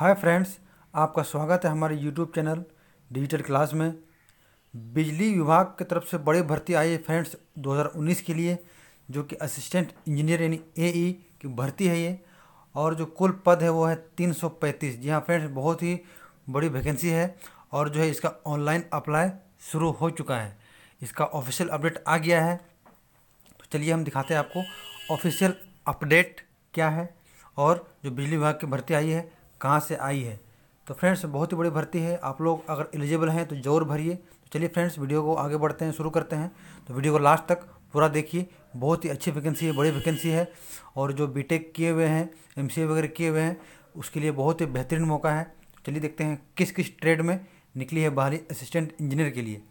Hi friends, आपका स्वागत है हमारे यूट्यूब चैनल डिजिटल क्लास में। बिजली विभाग की तरफ़ से बड़ी भर्ती आई है फ्रेंड्स 2019 के लिए, जो कि असिस्टेंट इंजीनियर यानी एई की भर्ती है ये, और जो कुल पद है वो है 335 जी हाँ फ्रेंड्स, बहुत ही बड़ी वैकेंसी है और जो है इसका ऑनलाइन अप्लाई शुरू हो चुका है। इसका ऑफिशियल अपडेट आ गया है। तो चलिए हम दिखाते हैं आपको ऑफिशियल अपडेट क्या है और जो बिजली विभाग की भर्ती आई है। कहाँ से आई है? तो फ्रेंड्स बहुत ही बड़ी भर्ती है। आप लोग अगर एलिजिबल हैं तो ज़रूर भरिए। तो चलिए फ्रेंड्स वीडियो को आगे बढ़ते हैं, शुरू करते हैं। तो वीडियो को लास्ट तक पूरा देखिए। बहुत ही अच्छी वैकेंसी है, बड़ी वैकेंसी है। और जो बीटेक किए हुए हैं एमसीए वगैरह किए हुए हैं, उसके लिए बहुत ही बेहतरीन मौका है। चलिए देखते हैं किस किस ट्रेड में निकली है बाहरी असिस्टेंट इंजीनियर के लिए।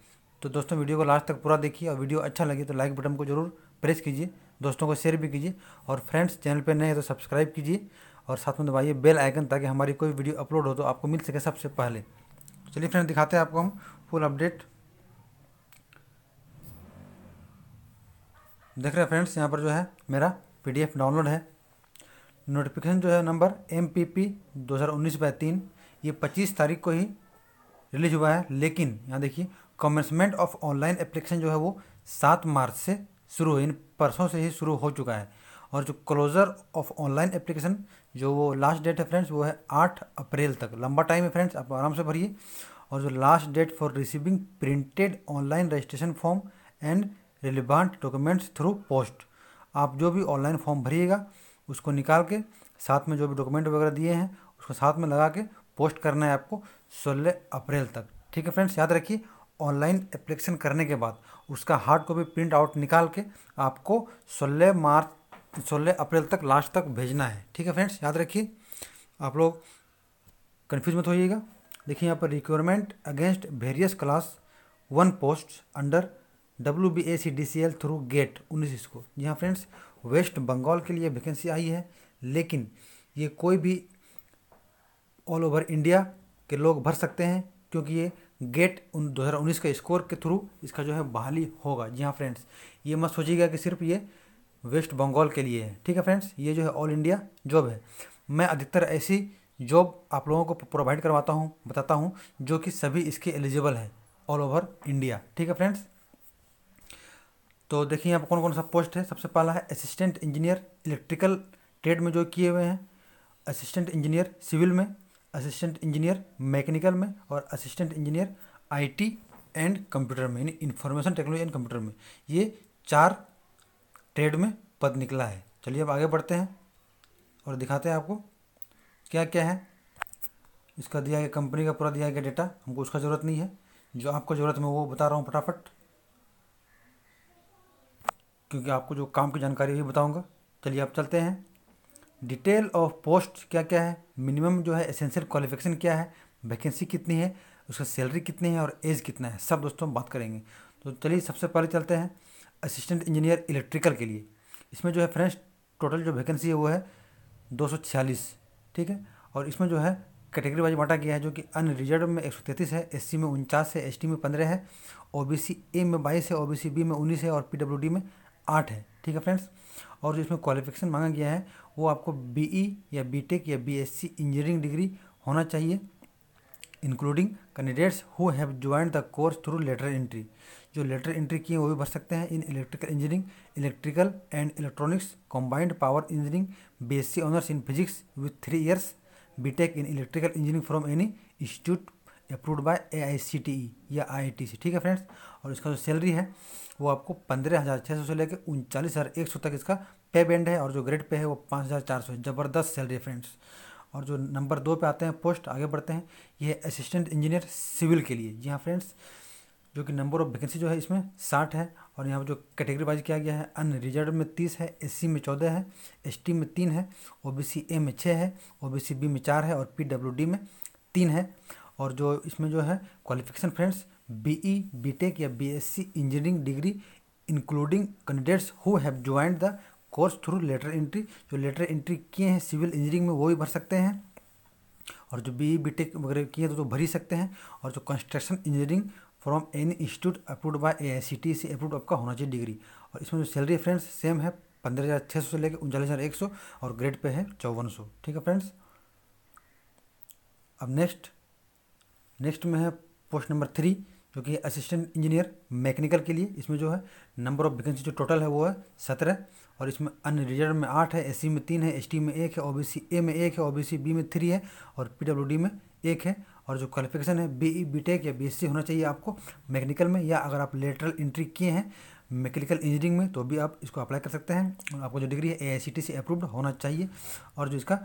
तो दोस्तों वीडियो को लास्ट तक पूरा देखिए। और वीडियो अच्छा लगे तो लाइक बटन को ज़रूर प्रेस कीजिए। दोस्तों को शेयर भी कीजिए। और फ्रेंड्स चैनल पर नए हैं तो सब्सक्राइब कीजिए। और साथ में दबाइए बेल आइकन ताकि हमारी कोई वीडियो अपलोड हो तो आपको मिल सके सबसे पहले। चलिए फ्रेंड दिखाते हैं आपको हम फुल अपडेट देख रहे हैं फ्रेंड्स, यहाँ पर जो है मेरा पीडीएफ डाउनलोड है। नोटिफिकेशन जो है नंबर एम पी पी दो हज़ार उन्नीस बाय तीन, ये पच्चीस तारीख को ही रिलीज़ हुआ है, लेकिन यहाँ देखिए कमेंसमेंट ऑफ़ ऑनलाइन एप्लीकेशन जो है वो सात मार्च से शुरू हुई इन परसों से ही शुरू हो चुका है। और जो क्लोज़र ऑफ़ ऑनलाइन एप्लीकेशन जो वो लास्ट डेट है फ्रेंड्स वो है आठ अप्रैल तक। लंबा टाइम है फ्रेंड्स आप आराम से भरिए। और जो last date for receiving printed online registration form and relevant documents through post आप जो भी ऑनलाइन फॉर्म भरिएगा, उसको निकाल के साथ में जो भी डॉक्यूमेंट वगैरह दिए हैं, उसको साथ में लगा के पोस्ट करना है आपको सोलह अप्रैल तक। ठीक है फ्रेंड्स याद रखिए ऑनलाइन एप्लीकेशन करने के बाद उसका हार्ड कॉपी प्रिंट आउट निकाल के आपको सोलह मार्च सोलह अप्रैल तक लास्ट तक भेजना है। ठीक है फ्रेंड्स याद रखिए। आप लोग कन्फ्यूज़ मत होइएगा। देखिए यहाँ पर requirement against various class one post under W B A C D C L through gate उन्नीस इसको। जी हाँ फ्रेंड्स वेस्ट बंगाल के लिए वैकेंसी आई है, लेकिन ये कोई भी ऑल ओवर इंडिया के लोग भर सकते हैं, क्योंकि ये गेट उन दो हज़ार उन्नीस के स्कोर के थ्रू इसका जो है बहाली होगा। जी हाँ फ्रेंड्स ये मत सोचिएगा कि सिर्फ़ ये वेस्ट बंगाल के लिए है। ठीक है फ्रेंड्स, ये जो है ऑल इंडिया जॉब है। मैं अधिकतर ऐसी जॉब आप लोगों को प्रोवाइड करवाता हूँ, बताता हूँ, जो कि सभी इसके एलिजिबल है ऑल ओवर इंडिया। ठीक है फ्रेंड्स? तो देखिए यहाँ पर कौन कौन सा पोस्ट है। सबसे पहला है असिस्टेंट इंजीनियर इलेक्ट्रिकल ट्रेड में जो किए हुए हैं। असिस्टेंट इंजीनियर सिविल में, असिस्टेंट इंजीनियर मैकेनिकल में और assistant engineer IT and computer में, यानी इंफॉर्मेशन टेक्नोलॉजी एंड कंप्यूटर में। ये चार ट्रेड में पद निकला है। चलिए अब आगे बढ़ते हैं और दिखाते हैं आपको क्या क्या है। इसका दिया गया कंपनी का पूरा दिया गया डेटा हमको उसका ज़रूरत नहीं है। जो आपको ज़रूरत है मैं वो बता रहा हूँ फटाफट। क्योंकि आपको जो काम की जानकारी है बताऊँगा। चलिए आप चलते हैं। डिटेल ऑफ़ पोस्ट क्या क्या है? मिनिमम जो है एसेंशियल क्वालिफिकेशन क्या है? वैकेंसी कितनी है? उसका सैलरी कितनी है? और एज कितना है? सब दोस्तों बात करेंगे। तो चलिए सबसे पहले चलते हैं। असिस्टेंट इंजीनियर इलेक्ट्रिकल के लिए। इसमें जो है फ्रेंड्स, टोटल जो वैकेंसी है वो है दो सौ छियालीस, ठीक है? और इसमें जो है कैटेगरी वाइज बांटा गया है जो कि अनरिजर्व में एक सौ तैंतीस है, एससी में उनचास है एस में पंद्रह है ओ ए में बाईस है ओ बी में उन्नीस है और पीडब्ल्यूडी में आठ है, ठीक है फ्रेंड्स? और जो इसमें क्वालिफिकेशन मांगा गया है वो आपको बीई या बीटेक या बीएससी इंजीनियरिंग डिग्री होना चाहिए। Including candidates who have join the course through later entry जो लेटर एंट्री किए वो भी भर सकते हैं। In electrical engineering electrical and electronics combined power engineering B honours in physics with three years BTech in electrical engineering from any institute approved by A I C T E या I I T C ठीक है friends और इसका जो salary है, वो आपको पंद्रह हज़ार छः सौ से लेकर उनचालीस हज़ार एक सौ तक इसका पे बैंड है और जो ग्रेड पे है, वो पाँच हज़ार चार सौ ज़बरदस्त सैलरी है फ्रेंड्स और जो नंबर दो पे आते हैं, पोस्ट, आगे बढ़ते हैं, ये असिस्टेंट इंजीनियर सिविल के लिए। जी हाँ फ्रेंड्स जो कि नंबर ऑफ़ वैकेंसी जो है, इसमें साठ है और यहाँ पर जो कैटेगरी वाइज किया गया है अन रिज़र्व में तीस है एस में चौदह है एस में तीन है ओ बी सी ए में छः है ओ बी सी बी में चार है और पी डब्ल्यू डी में तीन है। और जो इसमें जो है क्वालिफिकेशन फ्रेंड्स बीई बीटेक या BSc engineering degree including candidates who have joined the course through later entry जो लेटर एंट्री किए हैं सिविल इंजीनियरिंग में वो भी भर सकते हैं। और जो बी बी टेक वगैरह किए हैं तो, तो भर ही सकते हैं। और जो construction engineering from any institute approved by A I C T E approve आपका होना चाहिए डिग्री और इसमें जो सैलरी फ्रेंड्स सेम है पंद्रह हज़ार छः सौ से लेकर उनचालीस हज़ार एक सौ और ग्रेड पे है चौवन सौ। ठीक है फ्रेंड्स अब नेक्स्ट नेक्स्ट में है पोस्ट नंबर थ्री जो कि असिस्टेंट इंजीनियर मैकेनिकल के लिए इसमें जो है नंबर ऑफ़ वैकेंसी जो टोटल है वो है सत्रह, और इसमें अन्य रिज़र्व में आठ है एस में तीन है, एसटी में एक है ओ ए में एक है ओ बी में थ्री है, और पीडब्ल्यूडी में एक है। और जो क्वालिफिकेशन है, बी ई, बी टेक या बीएससी होना चाहिए आपको मैकेनिकल में, या अगर आप लेटरल एंट्री किए हैं मैकेनिकल इंजीनियरिंग में तो भी आप इसको अप्लाई कर सकते हैं। और आपको जो डिग्री है ए आई से अप्रूव्ड होना चाहिए। और जो इसका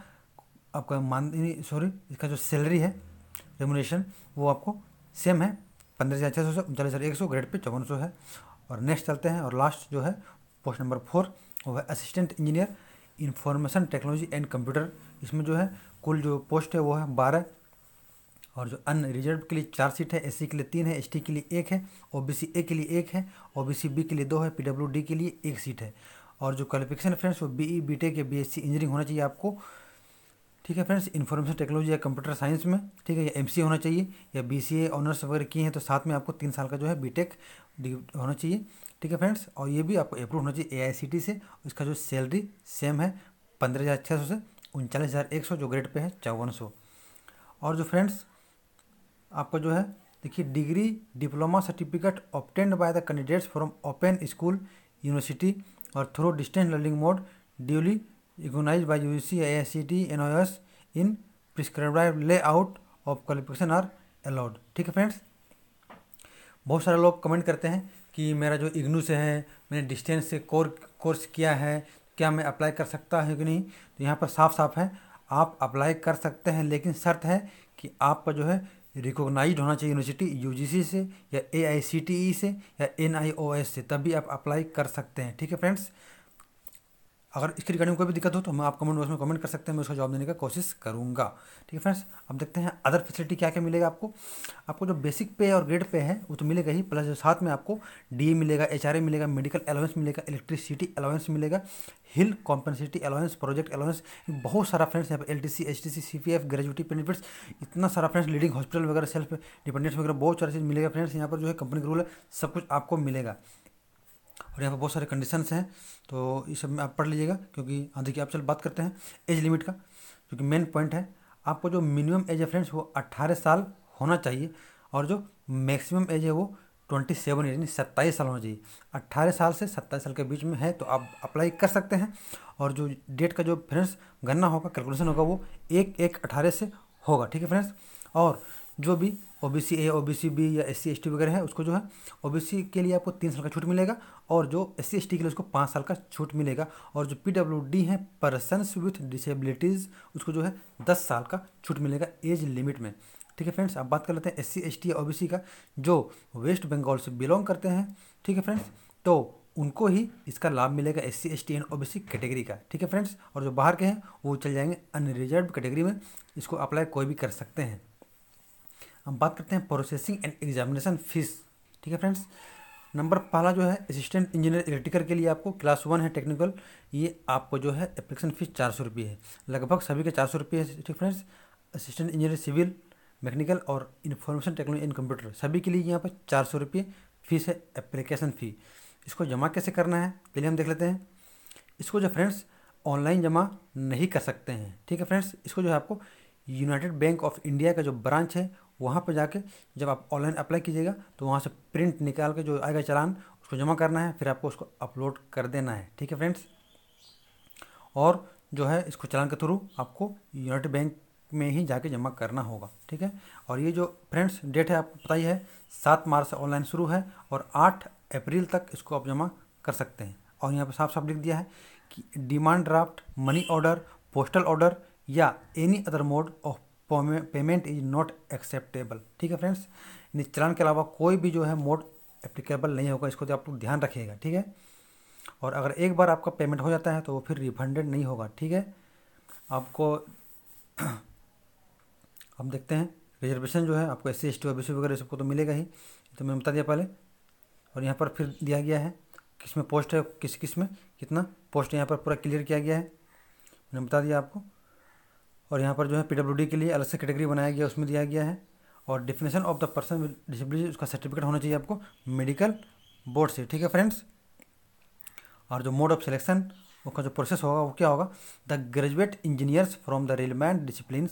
आपका मान सॉरी इसका जो सैलरी है रेमुनेशन वो आपको सेम है। पंद्रह हज़ार छः सौ से उनचालीस हज़ार, एक सौ ग्रेड पे चौवन सौ है। और नेक्स्ट चलते हैं और लास्ट जो है पोस्ट नंबर फोर वो है assistant engineer information technology and computer इसमें जो है, कुल जो पोस्ट है, वो है बारह। और जो अन रिज़र्व के लिए चार सीट है एस के लिए तीन है एसटी के लिए एक है ओ ए के लिए एक है ओ बी के लिए दो है पीडब्ल्यूडी के लिए एक सीट है। और जो क्वालिफिकेशन फ्रेंड्स वो B E B tech B S engineering होना चाहिए आपको। ठीक है फ्रेंड्स इन्फॉर्मेशन टेक्नोलॉजी या कंप्यूटर साइंस में, ठीक है, या एम होना चाहिए, या बी सी ऑनर्स वगैरह किए हैं तो साथ में आपको तीन साल का जो है बी टेक होना चाहिए, ठीक है फ्रेंड्स और ये भी आपको अप्रूव होना चाहिए एआईसीटी से इसका जो सैलरी सेम है पंद्रह हज़ार छः सौ से उनचालीस हज़ार एक सौ, जो ग्रेड पे है चौवन सौ। और जो फ्रेंड्स आपका जो है, देखिए degree diploma certificate obtained by the candidates from open school university और through distance learning mode duly recognized by UGC, IICT, NOS in prescribed layout of qualification are allowed. ठीक है फ्रेंड्स बहुत सारे लोग कमेंट करते हैं कि मेरा जो इग्नू से है मैंने डिस्टेंस से कोर कोर्स किया है क्या मैं अप्लाई कर सकता हूँ कि नहीं? तो यहाँ पर साफ़ साफ़ है आप अप्लाई कर सकते हैं लेकिन शर्त है कि आपका जो है रिकोगनाइज होना चाहिए यूनिवर्सिटी यूजीसी से या एआईसीटीई से या एनआईओएस से तभी आप अप्लाई कर सकते हैं। ठीक है फ्रेंड्स अगर इसके रिगार्डिंग कोई भी दिक्कत हो तो मैं आप कमेंट बॉक्स में कमेंट कर सकते हैं, मैं उसका जवाब देने का कोशिश करूँगा। ठीक है फ्रेंड्स, अब देखते हैं अदर फैसिलिटी क्या क्या मिलेगा आपको। आपको जो बेसिक पे और ग्रेड पे है, वो तो मिलेगा ही प्लस जो साथ में आपको डी मिलेगा एचआरए मिलेगा मेडिकल अलाउंस मिलेगा इलेक्ट्रिसिटी अलाउंस मिलेगा hill compensatory allowance project allowance बहुत सारा फ्रेंड्स यहाँ पर L T C H T C C P F gratuity benefits इतना सारा फ्रेंड्स लीडिंग हॉस्पिटल वगैरह सेल्फ डिपेंडेंस वगैरह बहुत सारा चीज़ मिलेगा फ्रेंड्स यहाँ पर जो है कंपनी का रूल है, सब कुछ आपको मिलेगा। और यहाँ पर बहुत सारे कंडीशंस हैं तो ये सब में आप पढ़ लीजिएगा, क्योंकि हाँ देखिए आप चल बात करते हैं एज लिमिट का, क्योंकि मेन पॉइंट है, आपको जो मिनिमम एज है फ्रेंड्स वो अट्ठारह साल होना चाहिए और जो मैक्सिमम एज है वो ट्वेंटी सेवन यानी सत्ताईस साल होना चाहिए। अट्ठारह साल से सत्ताईस साल के बीच में है तो आप अप्लाई कर सकते हैं और जो डेट का जो फ्रेंड्स गन्ना होगा कैलकुलेशन होगा, वो एक एक अठारह से होगा, ठीक है फ्रेंड्स और जो भी O B C A O B C B या एस सी एस टी वगैरह है, उसको जो है ओ बी सी के लिए आपको तीन साल का छूट मिलेगा और जो एस सी एस टी के लिए उसको पाँच साल का छूट मिलेगा और जो पी डब्ल्यू डी है पर्सनस विथ डिसेबिलिटीज़ उसको जो है दस साल का छूट मिलेगा एज लिमिट में। ठीक है फ्रेंड्स, अब बात कर लेते हैं एस सी एस टी या ओ बी सी का, जो वेस्ट बंगाल से बिलोंग करते हैं। ठीक है फ्रेंड्स तो उनको ही इसका लाभ मिलेगा S C S T and O B C category का। ठीक है फ्रेंड्स, और जो बाहर के हैं, वो चल जाएँगे अनरिजर्व कैटेगरी में, इसको अप्लाई कोई भी कर सकते हैं। हम बात करते हैं प्रोसेसिंग एंड एग्जामिनेशन फ़ीस ठीक है फ्रेंड्स नंबर पहला जो है असिस्टेंट इंजीनियर इलेक्ट्रिकल के लिए आपको क्लास वन है टेक्निकल ये आपको जो है एप्लीकेशन फ़ीस चार सौ रुपये है। लगभग सभी के चार सौ रुपये है, ठीक friends assistant engineer civil mechanical और इन्फॉर्मेशन टेक्नोलॉजी एंड कंप्यूटर सभी के लिए यहाँ पर चार सौ रुपये फ़ीस है एप्लीकेशन फ़ी इसको जमा कैसे करना है, पहले हम देख लेते हैं। इसको जो फ्रेंड्स ऑनलाइन जमा नहीं कर सकते हैं, ठीक है फ्रेंड्स इसको जो है आपको यूनाइटेड बैंक ऑफ़ इंडिया का जो ब्रांच है वहाँ पर जाके जब आप ऑनलाइन अप्लाई कीजिएगा तो वहाँ से प्रिंट निकाल के जो आएगा चलान, उसको जमा करना है, फिर आपको उसको अपलोड कर देना है। ठीक है फ्रेंड्स? और जो है, इसको चलान के थ्रू आपको यूनाइटेड बैंक में ही जाके जमा करना होगा। ठीक है? और ये जो फ्रेंड्स, डेट है, आपको पता ही है, सात मार्च से ऑनलाइन शुरू है और आठ अप्रैल तक इसको आप जमा कर सकते हैं। और यहाँ पर साफ़ साफ़ लिख दिया है कि demand draft, money order, postal order या any other mode of payment is not acceptable ठीक है फ्रेंड्स चलान के अलावा कोई भी जो है मोड एप्लीकेबल नहीं होगा, इसको तो आप लोग ध्यान रखिएगा, ठीक है? और अगर एक बार आपका पेमेंट हो जाता है तो वो फिर रिफंडेड नहीं होगा, ठीक है? आपको हम देखते हैं रिजर्वेशन जो है, आपको S C S T O B C वगैरह सबको तो मिलेगा ही तो मैंने बता दिया पहले। और यहाँ पर फिर दिया गया है, किसमें पोस्ट है किस किसमें, कितना पोस्ट यहाँ पर पूरा क्लियर किया गया है। मैंने बता दिया आपको। और यहाँ पर जो है पी के लिए अलग से कैटेगरी बनाया गया, उसमें दिया गया है। और definition of the person with disability उसका सर्टिफिकेट होना चाहिए आपको मेडिकल बोर्ड से, ठीक है फ्रेंड्स और जो मोड ऑफ़ सिलेक्शन उसका जो प्रोसेस होगा, वो क्या होगा? The graduate engineers from the relevant discipline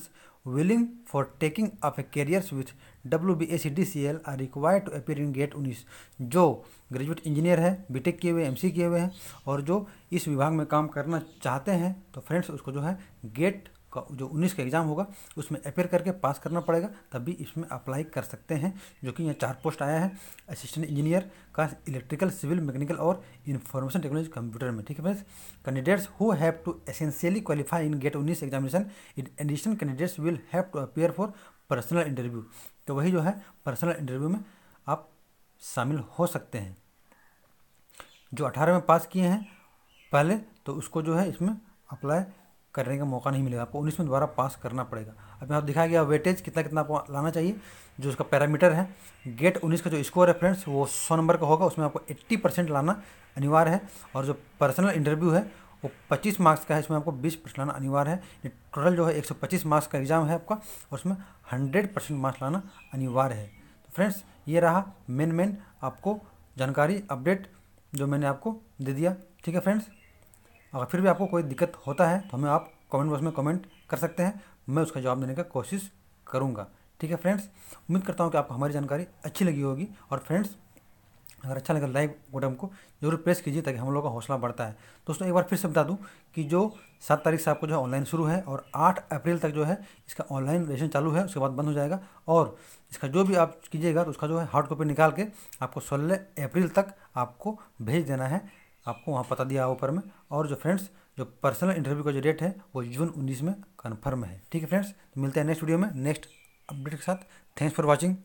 willing for taking up a careers with WBACDCL are required to appear in GATE उन्नीस। जो ग्रेजुएट इंजीनियर है बीटेक किए हुए एम सी किए हुए हैं, और जो इस विभाग में काम करना चाहते हैं तो फ्रेंड्स उसको जो है गेट का जो उन्नीस का एग्ज़ाम होगा, उसमें अपेयर करके पास करना पड़ेगा, तभी इसमें अप्लाई कर सकते हैं, जो कि यहाँ चार पोस्ट आया है असिस्टेंट इंजीनियर का इलेक्ट्रिकल सिविल मैकेनिकल और इंफॉर्मेशन टेक्नोलॉजी कंप्यूटर में, ठीक है friends candidates who have to essentially qualify in GATE उन्नीस examination in addition candidates will have to appear for personal interview तो वही जो है पर्सनल इंटरव्यू में आप शामिल हो सकते हैं। जो अठारह में पास किए हैं, पहले तो उसको जो है, इसमें अप्लाई करने का मौका नहीं मिलेगा, आपको उन्नीस में दोबारा पास करना पड़ेगा। अब यहाँ दिखाया गया वेटेज कितना कितना आपको लाना चाहिए, जो उसका पैरामीटर है। गेट उन्नीस का जो स्कोर है फ्रेंड्स, वो सौ नंबर का होगा, उसमें आपको एट्टी परसेंट लाना अनिवार्य है। और जो पर्सनल इंटरव्यू है, वो पच्चीस मार्क्स का है, इसमें आपको बीस परसेंट लाना अनिवार्य है। टोटल जो है एक सौ पच्चीस मार्क्स का एग्ज़ाम है आपका, और उसमें हंड्रेड परसेंट मार्क्स लाना अनिवार्य है। तो फ्रेंड्स, ये रहा मेन मेन आपको जानकारी अपडेट, जो मैंने आपको दे दिया। ठीक है फ्रेंड्स? अगर फिर भी आपको कोई दिक्कत होता है तो हमें आप कमेंट बॉक्स में कमेंट कर सकते हैं। मैं उसका जवाब देने का कोशिश करूँगा। ठीक है फ्रेंड्स उम्मीद करता हूँ कि आपको हमारी जानकारी अच्छी लगी होगी। और फ्रेंड्स अगर अच्छा लगा लाइक बटन को, ज़रूर प्रेस कीजिए ताकि हम लोग का हौसला बढ़ता है। दोस्तों, एक बार फिर से बता दूँ कि जो सात तारीख से आपको जो है ऑनलाइन शुरू है और आठ अप्रैल तक जो है इसका ऑनलाइन रजिस्ट्रेशन चालू है, उसके बाद बंद हो जाएगा। और इसका जो भी आप कीजिएगा तो उसका जो है हार्ड कॉपी निकाल के आपको सोलह अप्रैल तक आपको भेज देना है। आपको वहाँ पता दिया ऊपर में। और जो फ्रेंड्स जो पर्सनल इंटरव्यू का जो डेट है, वो जून उन्नीस में कन्फर्म है। ठीक है फ्रेंड्स तो मिलते हैं नेक्स्ट वीडियो में नेक्स्ट अपडेट के साथ। Thanks for watching